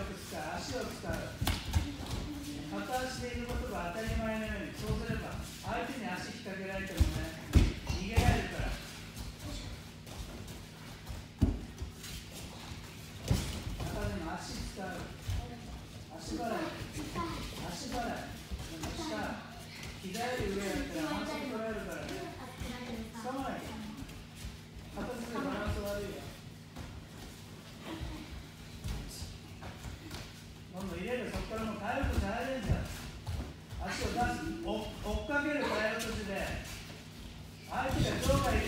を使う。足を使う。片足でいることが当たり前のようにそうすれば相手に足引っ掛けられてもね入れる、そこからもう体落としれるじゃん。足を出す、追っかける体落としで、相手が場外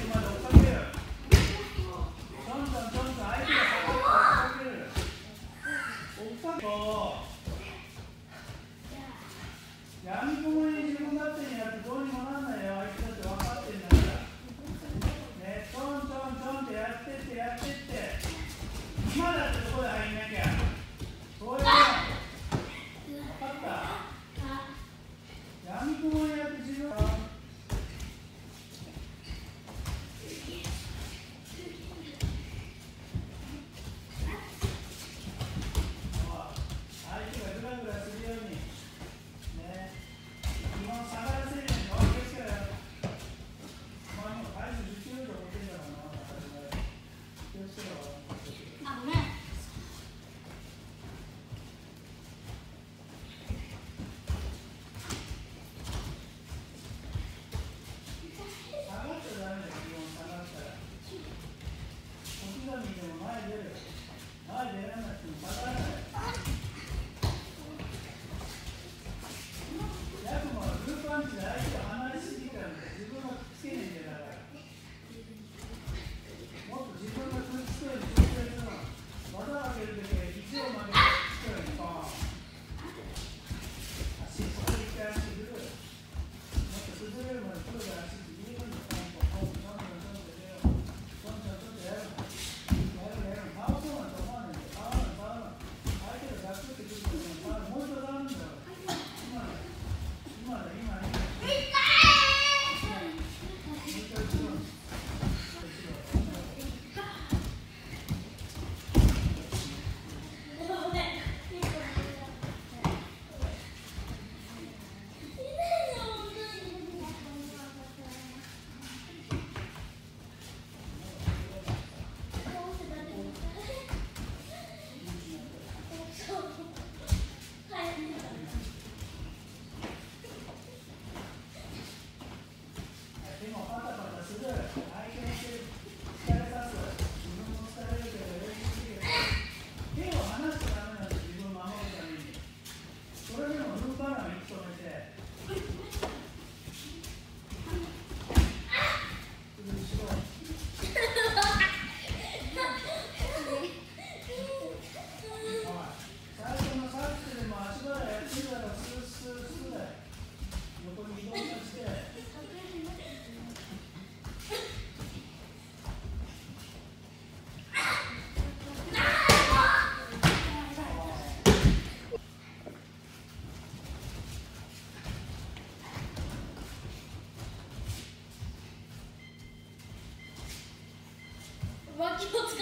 What? killed